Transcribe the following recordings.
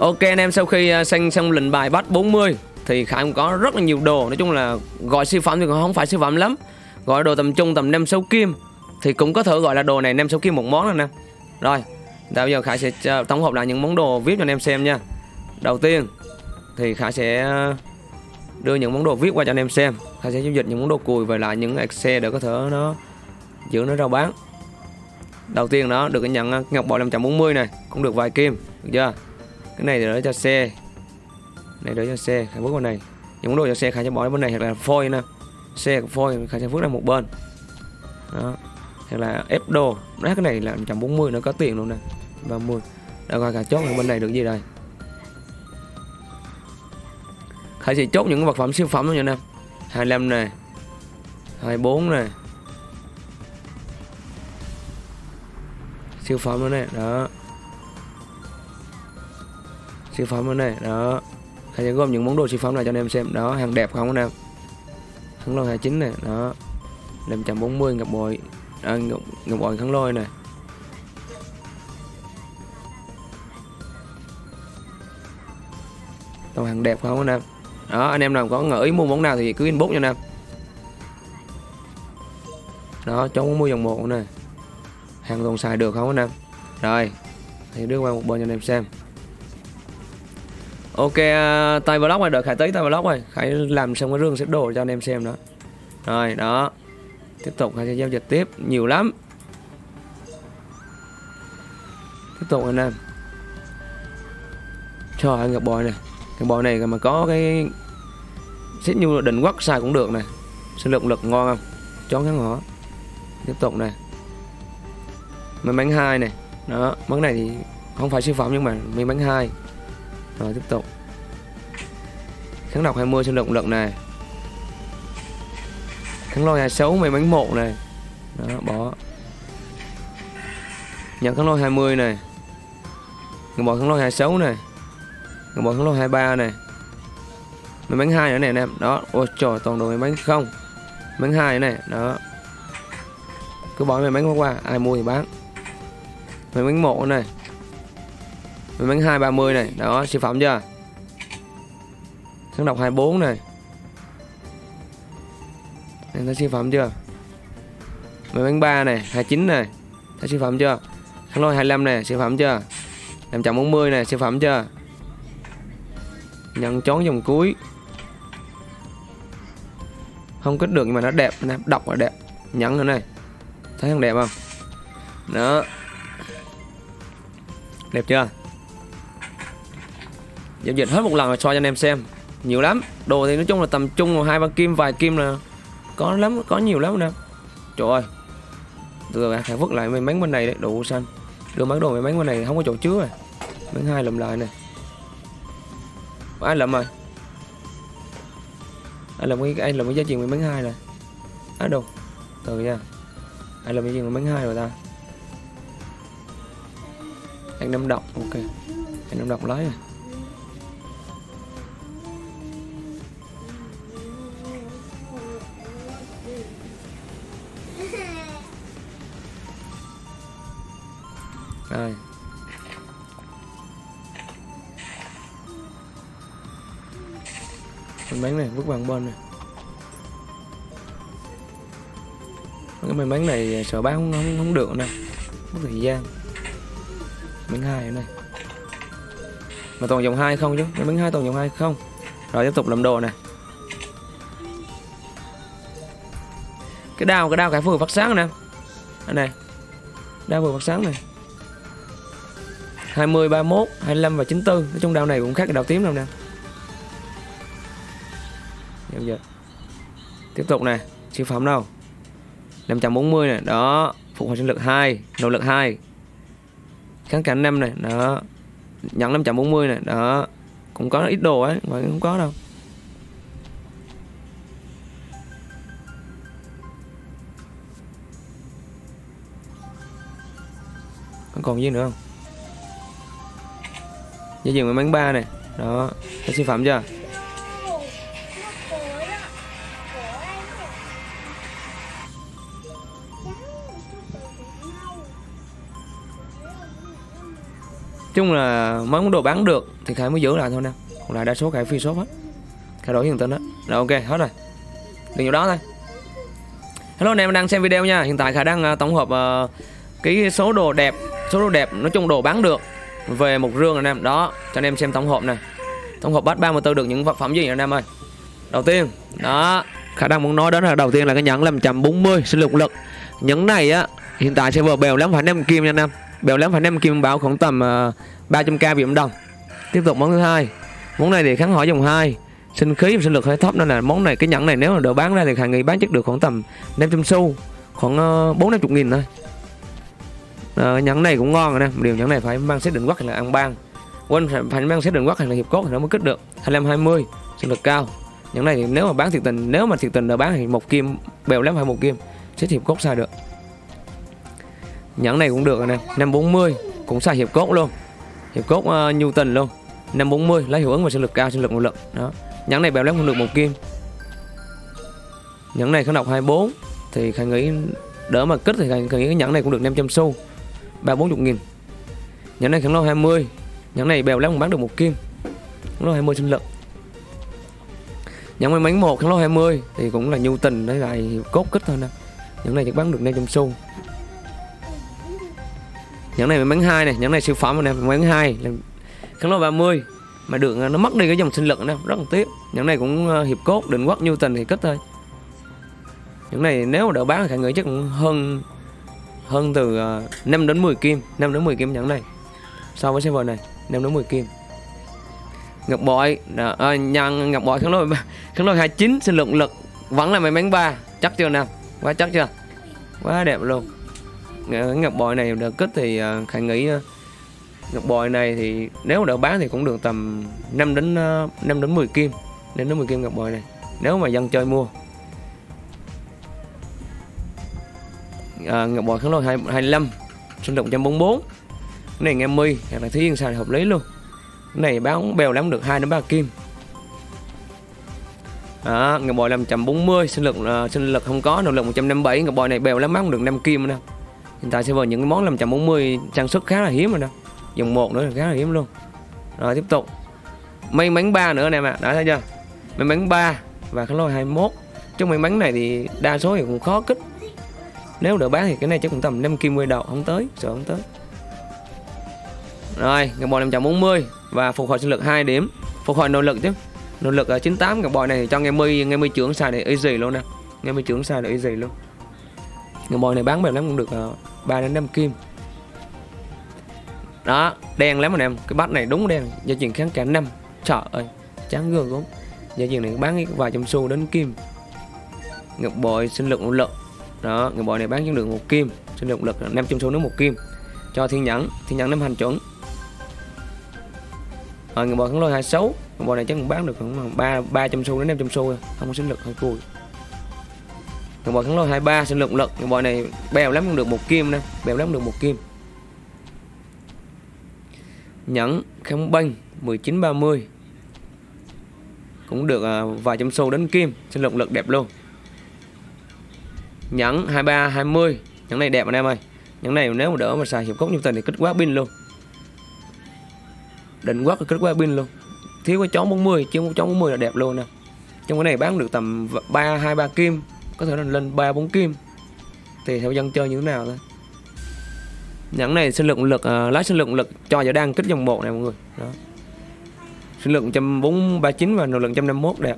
Ok, anh em, sau khi à, sang xong lệnh bài bắt 40 thì Khải cũng có rất là nhiều đồ. Nói chung là gọi siêu phẩm thì cũng không phải siêu phẩm lắm. Gọi đồ tầm trung tầm 5 6 kim, thì cũng có thể gọi là đồ này 5 6 kim một món rồi nè. Rồi bây giờ Khải sẽ à, tổng hợp lại những món đồ viết cho anh em xem nha. Đầu tiên, thì Khải sẽ à, đưa những món đồ viết qua cho anh em xem. Khải sẽ giao dịch những món đồ cùi về lại những xe để có thể nó giữ, nó rao bán. Đầu tiên đó được nhận ngọc bội 540 này, Cũng được vài kim, Được chưa? Cái này để cho xe. Này để cho xe khai bước bên này. Những món đồ cho xe khai cho bỏ bên này, hoặc là phôi nè. Xe phôi khai cho phước ra một bên. Đó. Hoặc là ép đồ. Đó cái này là 140 nó có tiền luôn nè. 30 đã coi cả chốt ở bên này được gì đây Khải sẽ chốt những vật phẩm siêu phẩm luôn nha nè. 25 này 24 này siêu phẩm nữa này đó siêu phẩm ở này đó. Anh sẽ gom những món đồ siêu phẩm này cho anh em xem. Đó hàng đẹp không anh em? Khăn lôi 29 này đó. 540 ngập bội à, ngập ngập bội khăn lôi này. Toàn hàng đẹp không anh em? Đó anh em nào có ngờ ý mua món nào thì cứ inbox nha anh em. Đó chống muốn mua dòng một này. Hàng còn xài được không anh em? Rồi thì đưa qua một bên cho anh em xem ok à, uh, tay vlog rồi đợi khải tới tay vlog rồi. Khải làm xong cái rương xếp đồ cho anh em xem đó rồi đó. Tiếp tục khải sẽ giao dịch tiếp. Nhiều lắm. Tiếp tục anh em. Trời ơi gặp bòi này. Cái bòi này mà có cái xích như định quắc xài cũng được này sinh lực lực ngon không? Chón ngắn ngõ tiếp tục này. Mấy bánh hai này. Đó món này thì không phải siêu phẩm nhưng mà mấy bánh hai rồi tiếp tục. Kháng độc 20 sinh động lực này. Kháng lôi 26 may bánh mộ này. Đó, bỏ. Nhận kháng lôi 20 này. Người bỏ kháng lôi 26 này. Người bỏ kháng lôi 23 này. May mắn hai nữa này anh em. Đó, ôi trời, toàn đồ may bánh không? Bánh 2 nữa này đó. Cứ bỏ may bánh qua qua, ai mua thì bán. May bánh một này mình bán hai ba mươi này. Đó, siêu phẩm chưa? Kháng độc 24 này. Em thấy siêu phẩm chưa? Mình bán ba này 29 này. Thấy siêu phẩm chưa? Kháng lôi 25 này, siêu phẩm chưa? Làm chậm 40 này, siêu phẩm chưa? Nhận chón dòng cuối. Không kết được nhưng mà nó đẹp. Nè, đọc là đẹp. Nhẫn nữa này. Thấy không đẹp không? Đó. Đẹp chưa? Giao dịch hết một lần rồi cho anh em xem. Nhiều lắm. Đồ thì nói chung là tầm trung hai ba kim, vài kim là có lắm, có nhiều lắm nè. Trời ơi. Từ phải vứt lại mấy bánh bên này đấy, đồ xanh. Đưa bán đồ mấy bánh bên này không có chỗ chứa rồi. Bánh hai lầm lại này ai lầm rồi? Ai lầm cái ai lầm cái giá trị mấy bánh hai này á, đồ. Từ nha. Ai lầm cái gì mấy bánh hai rồi ta? Anh năm độc, ok. Anh năm độc lấy rồi. Rồi. Mình bán này vứt bằng bên này. Cái may mắn này à, sợ bán không, không, không được nè. Mất thời gian. Miếng hai này. Mà toàn dòng hai không chứ, cái miếng hai toàn dòng hai không. Rồi tiếp tục làm đồ nè. Cái đao, cái đao cái vừa phát sáng nè. Anh này. Đao vừa phát sáng này. 20, 31, 25 và 94 Nói chung đao này cũng khác cái đao tím đâu nè. Giao dịch Tiếp tục này Siêu phẩm đâu. 540 này Đó. Phục hồi sinh lực 2 Nỗ lực 2 Kháng cảnh 5 này Đó. Nhận 540 này Đó. Cũng có ít đồ ấy Mà không có đâu. Còn gì nữa không? Dây chuyền may mắn ba này. Đó Thấy siêu phẩm chưa? Chung là mấy món đồ bán được thì khải mới giữ lại thôi nè. Còn lại đa số khải phi shop hết. Khải đổi hiện tên đó, rồi ok hết rồi. Đừng nhiều đó thôi. Hello anh em đang xem video nha. Hiện tại khải đang à, tổng hợp ờ, uh, cái số đồ đẹp số đồ đẹp nói chung đồ bán được về một rương anh em. Đó cho anh em xem tổng hợp này. Tổng hợp bát 34 được những vật phẩm gì anh em ơi? Đầu tiên đó. Khả năng muốn nói đến là đầu tiên là cái nhẫn làm 140 sinh lực lực. Nhẫn này á hiện tại server bèo lắm phải 5 kim nha anh em. Bèo lắm phải 5 kim báo khoảng tầm uh, 300k việt đồng. Tiếp tục món thứ hai. Món này thì kháng hỏi dòng 2 sinh khí và sinh lực hơi thấp nên là món này cái nhẫn này nếu mà đỡ bán ra thì hàng người bán chắc được khoảng tầm 500 xu. Khoảng uh, 4 50 nghìn thôi. Ờ, à, nhẫn này cũng ngon rồi nè. Điều nhẫn này phải mang xét định quốc hay là ăn ban quên phải, phải mang xét định quốc hay là hiệp cốt thì nó mới kích được. 25 20 sinh lực cao. Nhẫn này thì nếu mà bán thiệt tình nếu mà thiệt tình là bán thì một kim bèo lắm phải một kim. Xét hiệp cốt sai được. Nhẫn này cũng được rồi nè. 540 cũng sai hiệp cốt luôn. Hiệp cốt uh, nhu tình luôn 540 lấy hiệu ứng và sinh lực cao sinh lực một lực. Đó. Nhẫn này bèo lắm không được một kim. Nhẫn này kháng độc 24 thì khả nghĩ đỡ mà kích thì khả nghĩ cái nhẫn này cũng được 500 xu ba bốn chục nghìn. Nhánh này kháng lô 20 nhánh này bèo lắm bán được một kim. Kháng lô 20 sinh lực nhánh may mắn một kháng lô 20 thì cũng là nhu tình đấy lại cốt kích thôi nè. Nhánh này chỉ bán được 500 xu nhánh này may mắn hai này nhánh này siêu phẩm này may mắn hai. Kháng lô 30 mà được à, nó mất đi cái dòng sinh lực nữa rất là tiếc. Nhánh này cũng ờ, hiệp cốt, định quất nhu tình thì kích thôi. Những này nếu mà đỡ bán thì khả nghĩ chắc cũng hơn hơn từ ờ, uh, 5 đến 10 kim 5 đến 10 kim nhẫn này. So với server này 5 đến 10 kim. Ngọc bội à, ờ, nhận ngọc bội kháng lôi kháng lôi 29 sinh lượng lực vẫn là may mắn ba. Chắc chưa nào? Quá chắc chưa? Quá đẹp luôn. Ờ, ngọc bội này được kích thì uh, khả nghĩ uh, ngọc bội này thì nếu đỡ bán thì cũng được tầm 5 đến uh, 5 đến 10 kim. Đến đến 10 kim ngọc bội này. Nếu mà dân chơi mua. À, ngọc bội Khánh lôi 25 sinh động 144 cái này nghe mi hoặc là thí yên xài hợp lý luôn. Cái này bán bèo lắm được 2 đến 3 kim. À, ngọc bội làm 140 sinh lực uh, sinh lực không có nội lực 157 ngọc bội này bèo lắm bán được 5 kim nữa hiện tại server những cái món làm 140 trang sức khá là hiếm rồi đó. Dòng 1 nữa là khá là hiếm luôn. Rồi tiếp tục. May mắn 3 nữa anh em ạ à. đã thấy chưa? May mắn 3 và Khánh lôi 21 trong may mắn này thì đa số thì cũng khó kích nếu được bán thì cái này chắc cũng tầm 5 kim quay đầu không tới, sợ không tới. Rồi, ngọc bội 540 và phục hồi sinh lực 2 điểm. Phục hồi nội lực chứ. Nội lực ở 98 ngọc bội này cho nghe mươi nghe mươi trưởng xài để easy luôn nè. Nghe mươi trưởng xài để easy luôn. Ngọc bội này bán mềm lắm, cũng được ờ, 3 đến 5 kim. Đó, đen lắm anh em. Cái bát này đúng đen, giao truyền kháng cả năm. Sợ ơi, chán gương cũng. Giao truyền này bán vài trăm xu đến kim. Ngập bội sinh lực nỗ lực đó, người bò này bán trên được một kim, sinh lực lực 500 số nước một kim. Cho thiên nhẫn thiên nhẫn nắm hành chuẩn. Rồi, người bò kháng lôi 26 người bò này chắc cũng bán được khoảng ba ba trăm xu đến 500 xu không có sinh lực, hơi cùi. Người bò kháng lôi 23 sinh lực lực, người bò này bèo lắm cũng được một kim nè, bèo lắm được một kim. Nhẫn kháng banh 1930 cũng được à, vài trăm xu đến kim, sinh lực lực đẹp luôn nhẫn 23 20 nhẫn này đẹp anh em ơi. Nhẫn này nếu mà đỡ mà xài hiệp cốt như tình thì kích quá pin luôn. Định quất kích quá pin luôn. Thiếu cái chó 40 chứ một chó 40 là đẹp luôn nè. Trong cái này bán được tầm 3 2 3 kim. Có thể là lên 3 4 kim. Thì theo dân chơi như thế nào thôi. Nhẫn này sinh lượng lực uh, lái sinh lượng lực cho giờ đang kích dòng 1 này mọi người. Đó. Sinh lượng 139 và nội lượng 151 đẹp.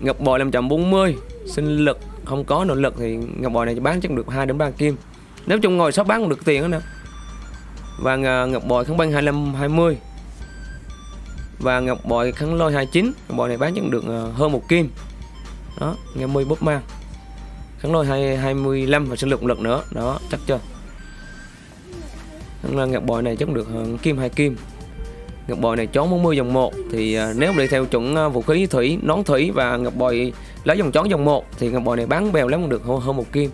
Ngọc bội 540 sinh lực không có nỗ lực thì ngọc bội này bán chắc được 2 đến 3 kim. Nếu trong ngồi shop bán cũng được tiền đó nè. Và ờ, ngọc bội kháng băng 25 20 và ngọc bội kháng lôi 29 ngọc bội này bán chắc được ờ, hơn một kim. Đó nghe mươi búp mang. Kháng lôi 2, 25 và sinh lực lực nữa. Đó chắc chưa? Ngọc bội này chắc được ờ, kim hai kim ngọc bội này chón 40 dòng 1 thì uh, nếu mà đi theo chuẩn uh, vũ khí thủy nón thủy và ngọc bội lá dòng chón dòng 1 thì ngọc bội này bán bèo lắm được hơn, một kim.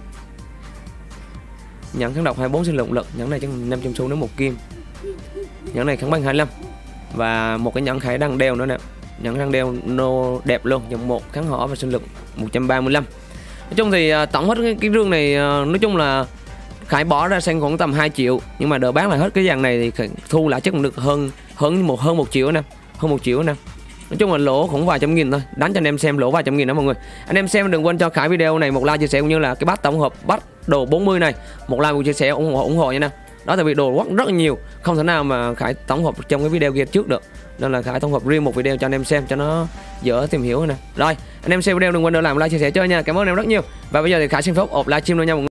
Nhẫn kháng độc 24 sinh lượng lực nhẫn này chắc 500 xu đến một kim. Nhẫn này kháng băng 25 và một cái nhẫn khải đang đeo nữa nè. Nhẫn đang đeo nô đẹp luôn dòng 1 kháng hỏa và sinh lực 135 nói chung thì uh, tổng hết cái, cái rương này uh, nói chung là Khải bỏ ra sang khoảng tầm 2 triệu nhưng mà đỡ bán lại hết cái dàn này thì thu lại chắc cũng được hơn hơn một hơn một triệu nè hơn một triệu nè nói chung là lỗ cũng vài trăm nghìn thôi. Đánh cho anh em xem lỗ vài trăm nghìn đó mọi người. Anh em xem đừng quên cho Khải video này một like chia sẻ cũng như là cái bát tổng hợp bắt đồ 40 này. Một like một chia sẻ, ủng hộ ủng hộ nha nè đó tại vì đồ rất rất nhiều. Không thể nào mà Khải tổng hợp trong cái video kia trước được. Nên là Khải tổng hợp riêng một video cho anh em xem cho nó dễ tìm hiểu nè rồi, anh em xem video đừng quên để làm like chia sẻ cho nha. Cảm ơn anh em rất nhiều. Và bây giờ thì Khải xin phép ộp livestream luôn nha mọi người.